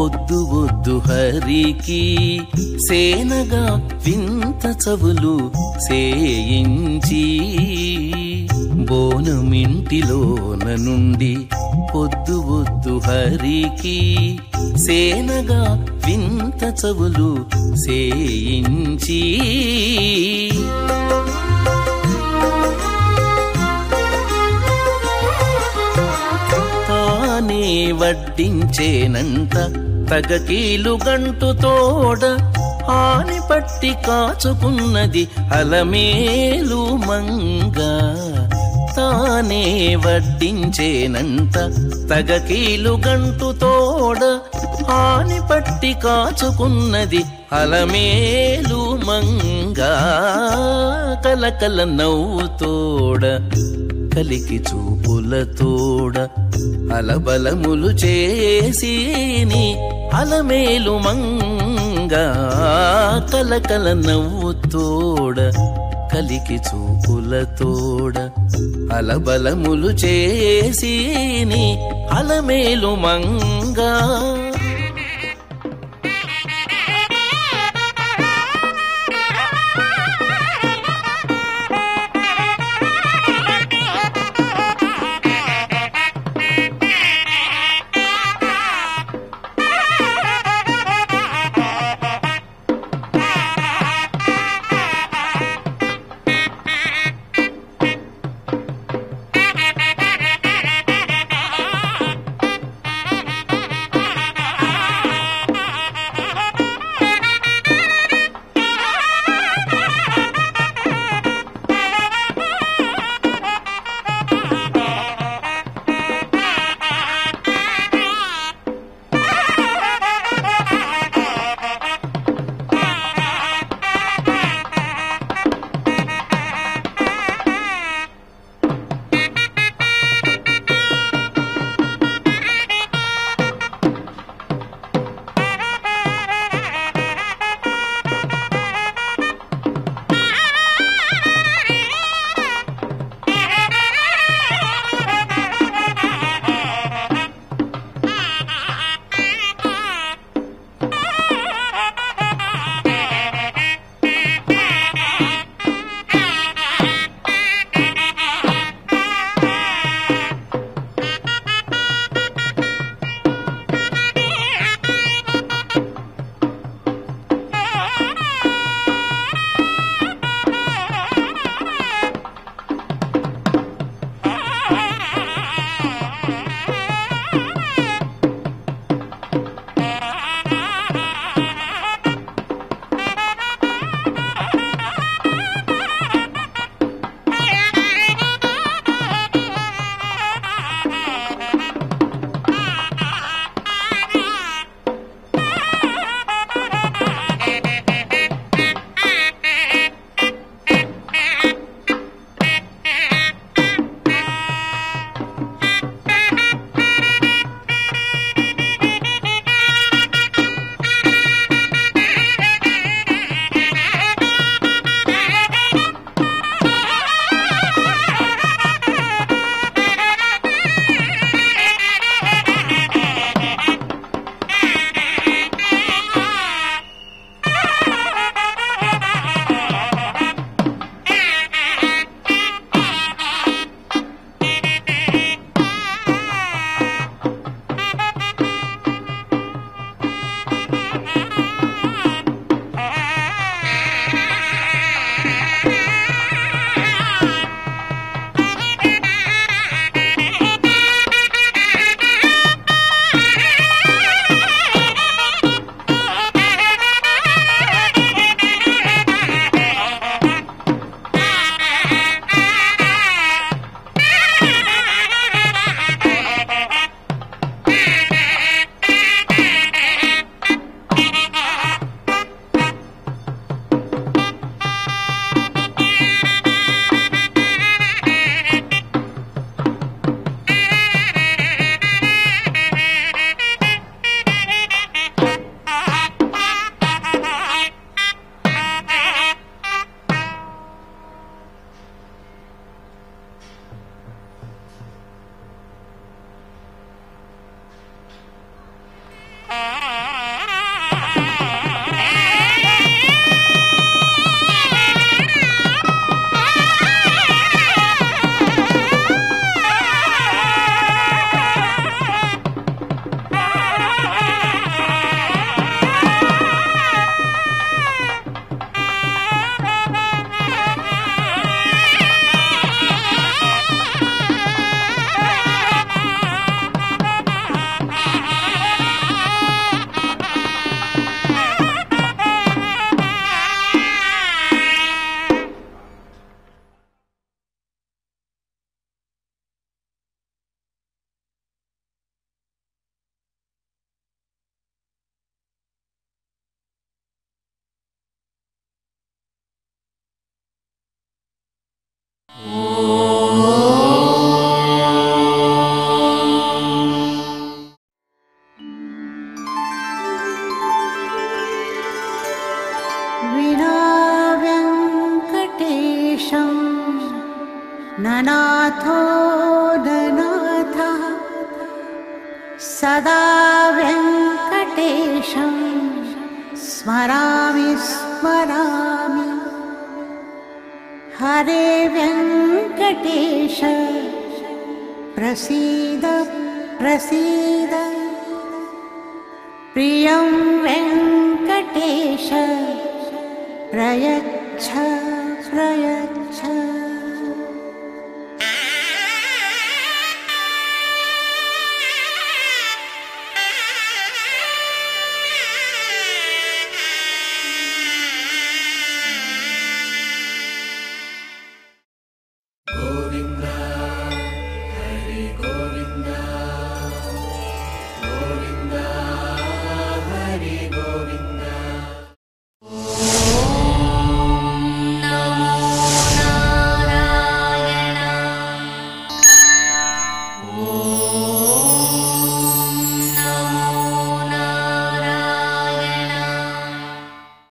వద్దు వద్దు హరికి. సేనగా వింత చవులు సేయించి బోనమింటిలోన నుండి పొద్దు వద్దు హరికి. సేనగా వింత చవులు సేయించి తానే వడ్డించేనంత తగకీలు గంటు తోడ ఆని పట్టి కాచుకున్నది అలమేలు మంగ. తానే వడ్డించేనంత తగకీలు గంటు తోడ ఆని పట్టి కాచుకున్నది అలమేలు మంగా. కలకల నవ్వుతోడ కలికి చూ చూపులతోడ అలబలములు చేసి అలమేలు మంగా కలకల నవ్వుతోడ కలికి చూపులతోడ అలబలములు చేసి అలమేలు మంగా